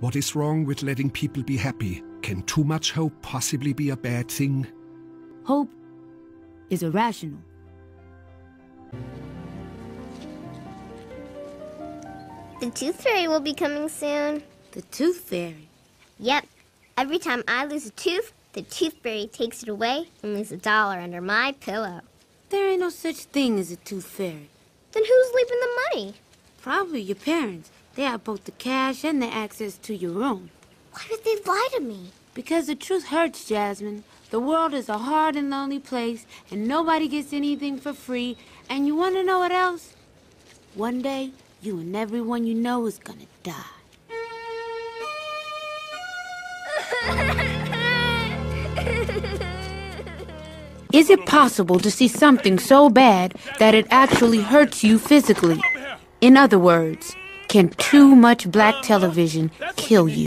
What is wrong with letting people be happy? Can too much hope possibly be a bad thing? Hope is irrational. The Tooth Fairy will be coming soon. The Tooth Fairy? Yep. Every time I lose a tooth, the Tooth Fairy takes it away and leaves a dollar under my pillow. There ain't no such thing as a Tooth Fairy. Then who's leaving the money? Probably your parents. They have both the cash and the access to your room. Why did they lie to me? Because the truth hurts, Jasmine. The world is a hard and lonely place, and nobody gets anything for free. And you want to know what else? One day, you and everyone you know is gonna die. Is it possible to see something so bad that it actually hurts you physically? In other words, can too much black television kill you?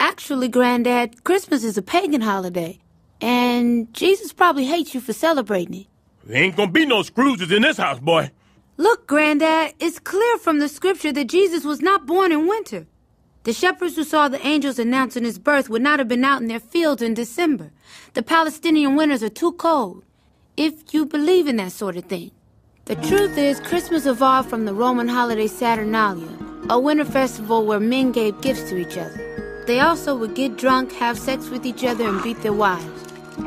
Actually, Granddad, Christmas is a pagan holiday. And Jesus probably hates you for celebrating it. There ain't gonna be no Scrooges in this house, boy. Look, Granddad, it's clear from the scripture that Jesus was not born in winter. The shepherds who saw the angels announcing his birth would not have been out in their fields in December. The Palestinian winters are too cold. If you believe in that sort of thing. The truth is, Christmas evolved from the Roman holiday Saturnalia, a winter festival where men gave gifts to each other. They also would get drunk, have sex with each other, and beat their wives.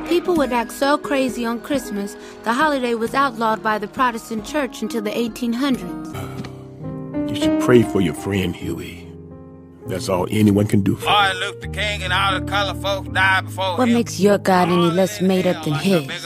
People would act so crazy on Christmas, the holiday was outlawed by the Protestant church until the 1800s. You should pray for your friend, Huey. That's all anyone can do for Martin Luther King and all the color folks died before What him. makes your God any less made up than Like a his?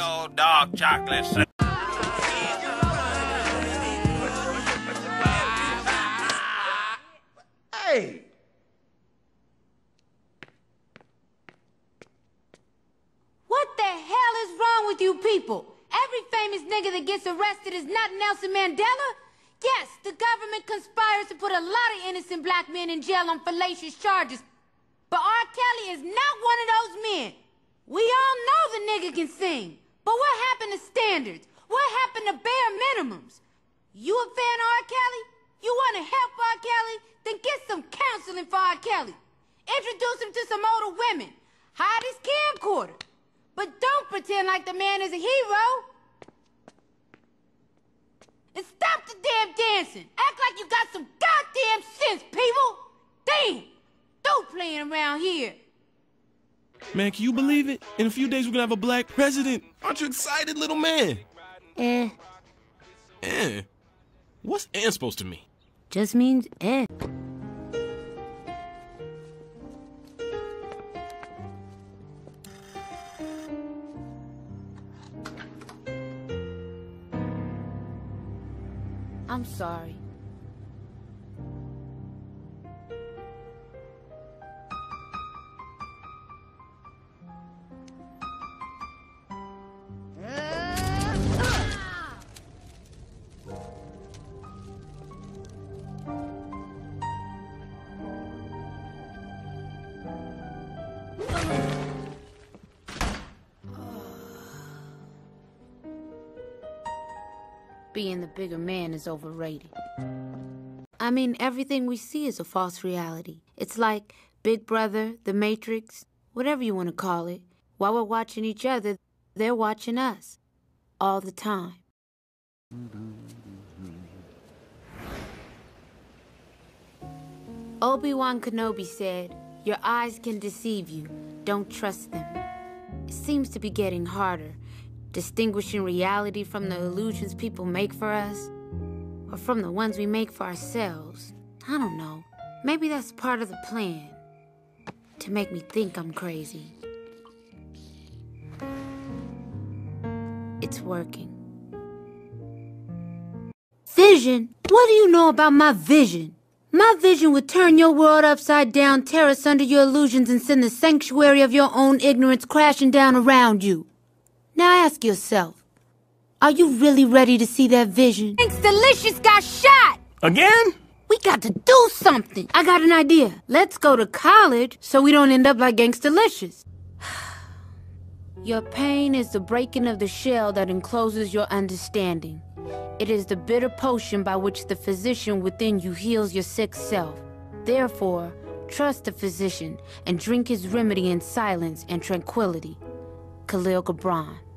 With you people? Every famous nigga that gets arrested is not Nelson Mandela? Yes, the government conspires to put a lot of innocent black men in jail on fallacious charges. But R. Kelly is not one of those men. We all know the nigga can sing. But what happened to standards? What happened to bare minimums? You a fan of R. Kelly? You want to help R. Kelly? Then get some counseling for R. Kelly. Introduce him to some older women. Hide his camcorder. But don't pretend like the man is a hero. And stop the damn dancing. Act like you got some goddamn sense, people. Damn. Don't playing around here. Man, can you believe it? In a few days, we're gonna have a black president. Aren't you excited, little man? Eh, Eh. What's and supposed to mean? just means eh. I'm sorry. Being the bigger man is overrated. I mean, everything we see is a false reality. It's like Big Brother, The Matrix, whatever you want to call it. While we're watching each other, they're watching us. All the time. Obi-Wan Kenobi said, Your eyes can deceive you. Don't trust them. It seems to be getting harder, distinguishing reality from the illusions people make for us, or from the ones we make for ourselves. I don't know. Maybe that's part of the plan. To make me think I'm crazy. It's working. Vision? What do you know about my vision? My vision would turn your world upside down, tear us under your illusions, and send the sanctuary of your own ignorance crashing down around you. Now ask yourself, are you really ready to see that vision? Gangstalicious got shot! Again? We got to do something. I got an idea. Let's go to college so we don't end up like Gangstalicious. Your pain is the breaking of the shell that encloses your understanding. It is the bitter potion by which the physician within you heals your sick self. Therefore, Trust the physician and drink his remedy in silence and tranquility. Khalil Gibran.